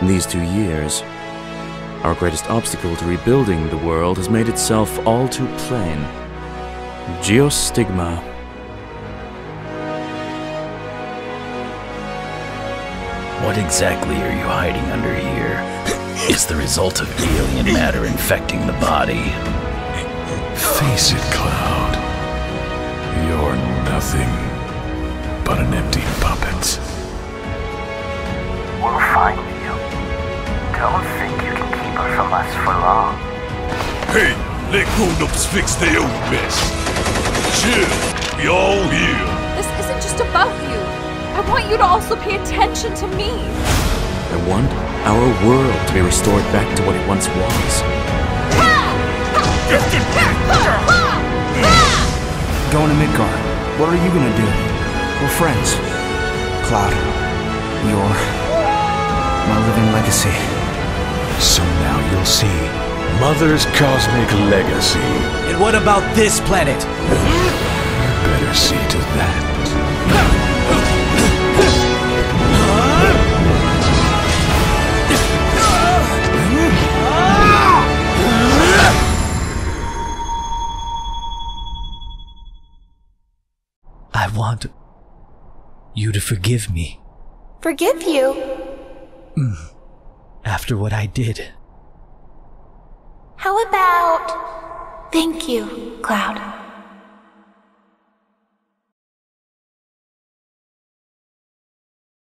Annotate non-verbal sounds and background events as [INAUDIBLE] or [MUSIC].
In these two years, our greatest obstacle to rebuilding the world has made itself all too plain. Geostigma. What exactly are you hiding under here? [LAUGHS] Is the result of alien matter infecting the body? Face it, Cloud. You're nothing but an empty puppet. Can from us for long. Hey, let grown-ups fix their own mess. Chill, we all here. This isn't just about you. I want you to also pay attention to me. I want our world to be restored back to what it once was. Going to Midgard. What are you gonna do? We're friends. Cloud, you're my living legacy. So now you'll see Mother's cosmic legacy. And what about this planet? You Better see to that. I want you to forgive me Forgive you? Mm. After what I did. How about. Thank you, Cloud.